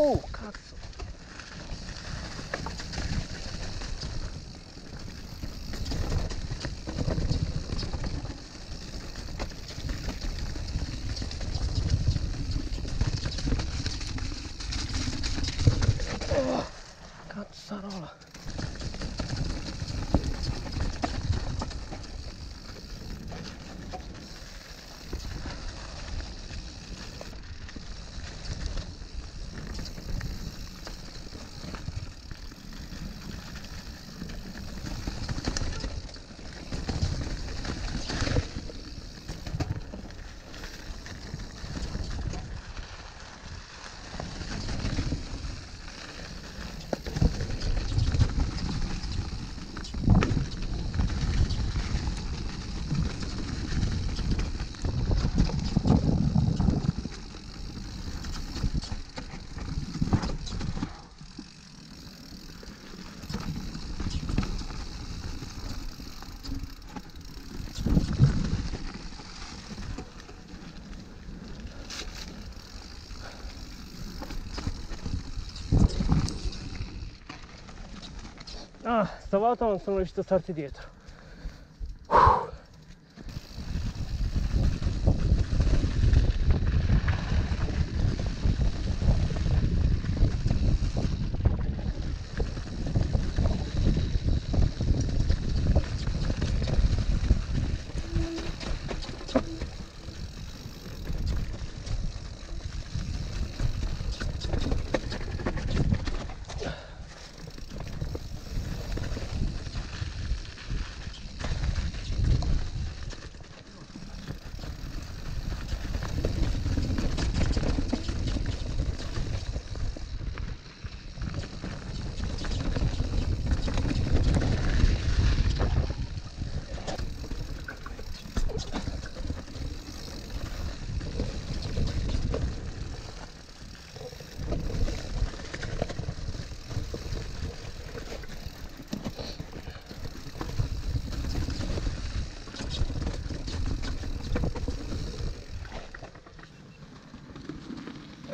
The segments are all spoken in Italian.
Oh, Kacke. Ah, stavolta non sono riuscito a starti dietro.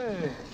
Hey.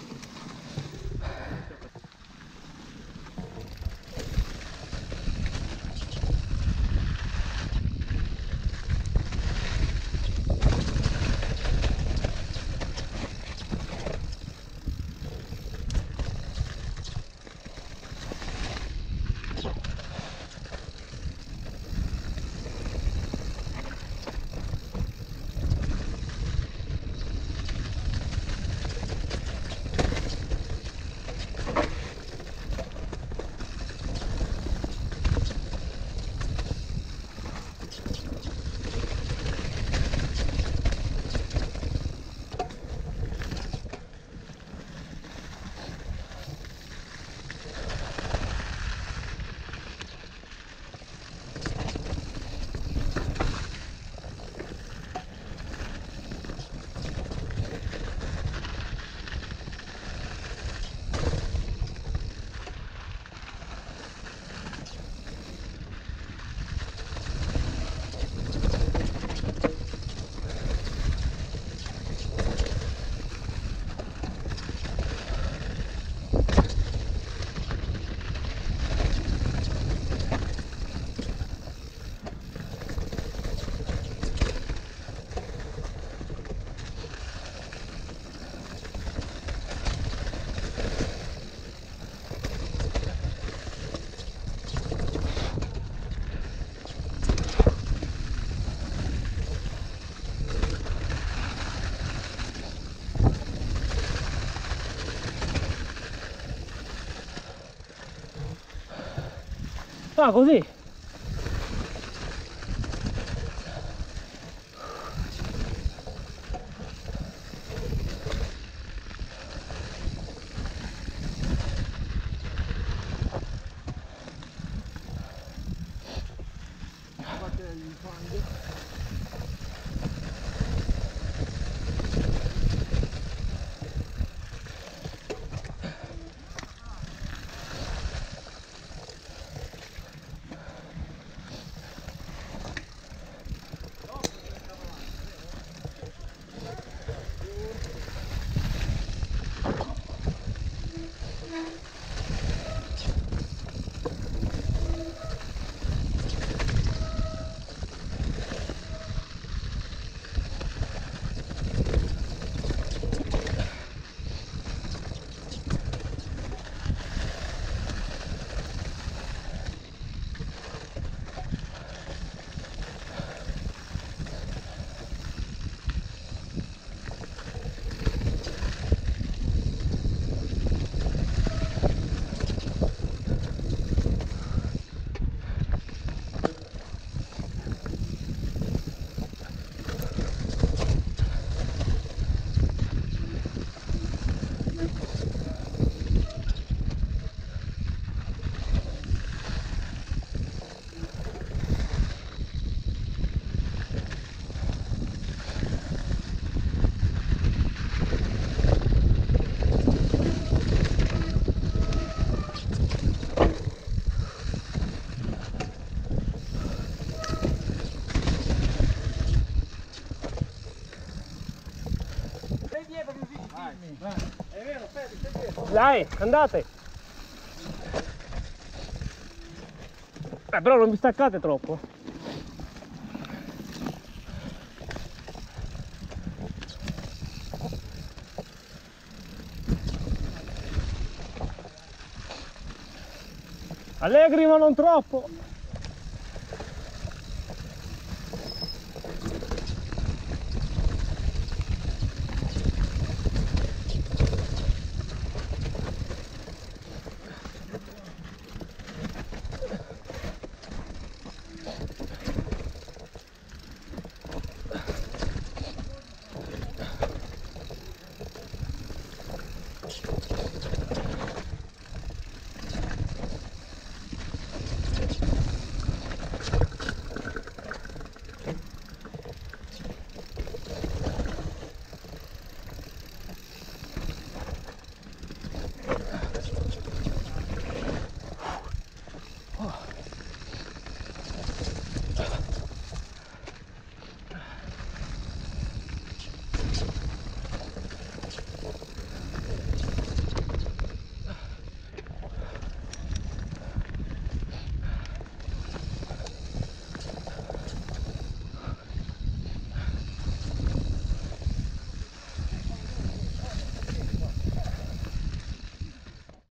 Ah, così? Dai, andate! Eh, però non vi staccate troppo. Allegri ma non troppo!